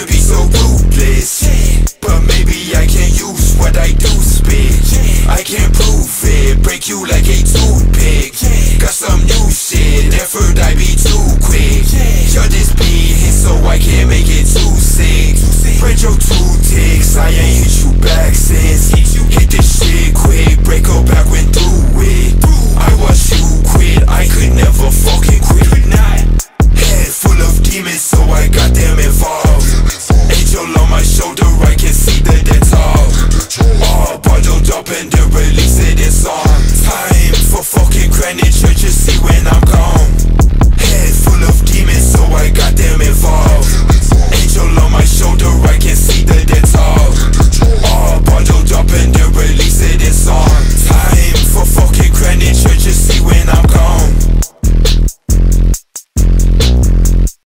can be so ruthless But maybe I can use what I do spit. I can prove it, break you like a toothpick. Got some new shit, effort I be too quick. You're just beating so I can't make it too sick. Spread your two ticks, I ain't hit you back since. Hit this shit quick, break up back when through it I watch you quit, I could never fucking quit. Head full of demons so I got them involved. it's on. Time for fucking Greenwich, you just see when I'm gone.